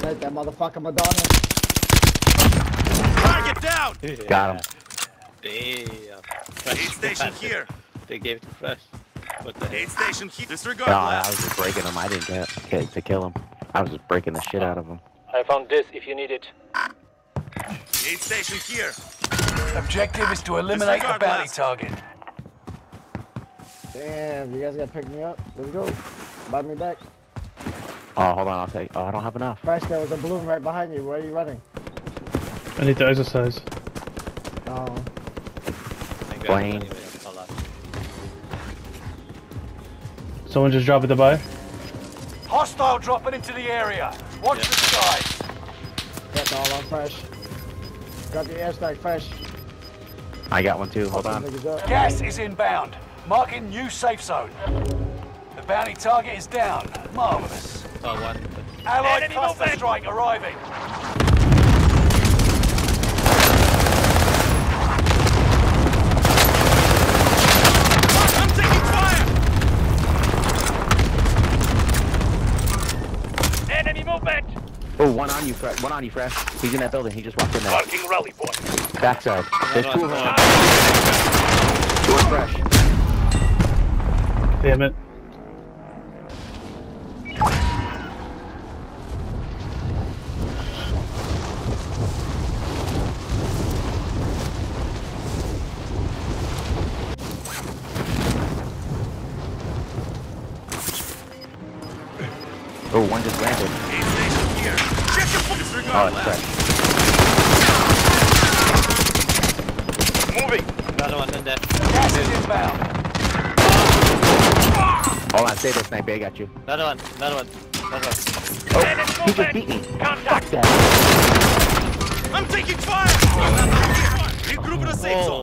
Take that motherfucker Madonna. Target down! Got him. Damn. Aid station here. They gave it to Fresh. What the Aid station here. Disregard No, I was just breaking him. I didn't get, get to kill him. I was just breaking the shit out of him. I found this if you need it. Aid station here. Objective is to eliminate the Disregard bounty last. target. Damn, you guys gotta pick me up. Let's go. Buy me back. Oh, hold on. I'll take. Oh, I don't have enough. Fresh, there was a balloon right behind you. Where are you running? I need to exercise. Oh, Thank Blaine. I'm alive. Someone just dropped it to buy. Hostile dropping into the area. Watch Yeah. the skies. that's all on Fresh. Got the airstrike Fresh. I got one too. Hold on. Niggas. Gas is inbound. Marking new safe zone. The bounty target is down. Marvelous. Oh, one. Allied cluster strike arriving. I'm taking fire! Enemy movement! Oh, one on you, Fresh. One on you, Fresh. He's in that building. He just walked in there. Marking rally point. Backside. There's two of them. Two are Fresh. Damn it. Oh, one just landed. Aid station here. Check your foot. Disregard Oh, it's left. Moving. Another one in there. Gas is inbound. Hold on. Stay there, Sniper. I got you. Another one. Another one. Another one. Oh, he just beat me. Contact. Fuck that. I'm taking fire! Regroup in a safe zone.